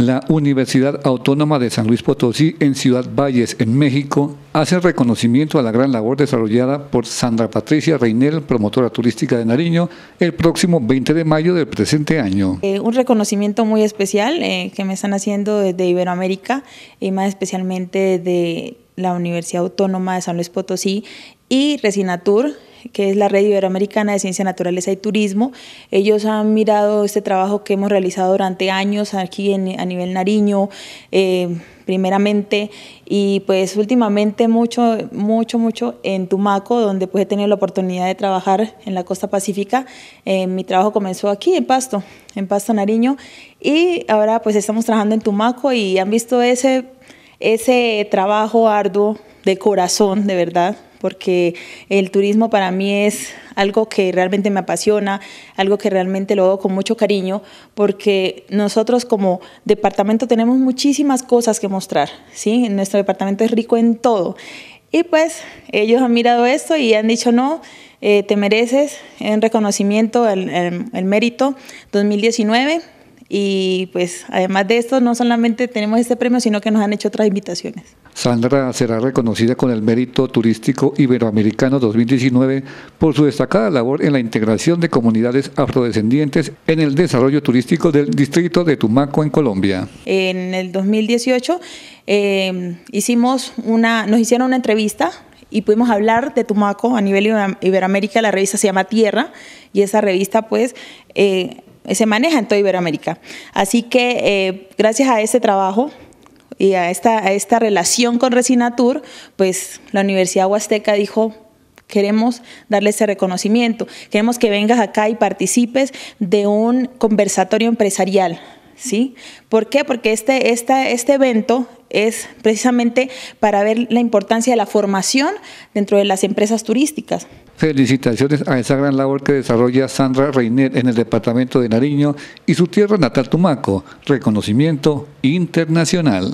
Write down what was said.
La Universidad Autónoma de San Luis Potosí en Ciudad Valles, en México, hace reconocimiento a la gran labor desarrollada por Sandra Patricia Reinel, promotora turística de Nariño, el próximo 20 de mayo del presente año. Eh, un reconocimiento muy especial eh, que me están haciendo desde Iberoamérica y más especialmente de la Universidad Autónoma de San Luis Potosí y Resinatur, que es la Red Iberoamericana de Ciencia, Naturaleza y Turismo. Ellos han mirado este trabajo que hemos realizado durante años aquí en, a nivel Nariño, eh, primeramente, y pues últimamente mucho, mucho, mucho en Tumaco, donde pues he tenido la oportunidad de trabajar en la costa pacífica. Eh, mi trabajo comenzó aquí en Pasto, en Pasto Nariño, y ahora pues estamos trabajando en Tumaco y han visto ese, ese trabajo arduo de corazón, de verdad, porque el turismo para mí es algo que realmente me apasiona, algo que realmente lo hago con mucho cariño, porque nosotros como departamento tenemos muchísimas cosas que mostrar, ¿sí? Nuestro departamento es rico en todo. Y pues ellos han mirado esto y han dicho, no, eh, te mereces en reconocimiento, el, el mérito 2019 y pues además de esto, no solamente tenemos este premio, sino que nos han hecho otras invitaciones. Sandra será reconocida con el Mérito Turístico Iberoamericano 2019 por su destacada labor en la integración de comunidades afrodescendientes en el desarrollo turístico del distrito de Tumaco en Colombia. En el 2018 eh, hicimos una, nos hicieron una entrevista y pudimos hablar de Tumaco a nivel Iberoamérica. La revista se llama Tierra y esa revista pues eh, se maneja en toda Iberoamérica. Así que eh, gracias a ese trabajo y a esta, esta relación con Resinatur, pues la Universidad Huasteca dijo, queremos darle ese reconocimiento, queremos que vengas acá y participes de un conversatorio empresarial. ¿Sí? ¿Por qué? Porque este, este evento es precisamente para ver la importancia de la formación dentro de las empresas turísticas. Felicitaciones a esa gran labor que desarrolla Sandra Reiner en el departamento de Nariño y su tierra natal Tumaco, reconocimiento internacional.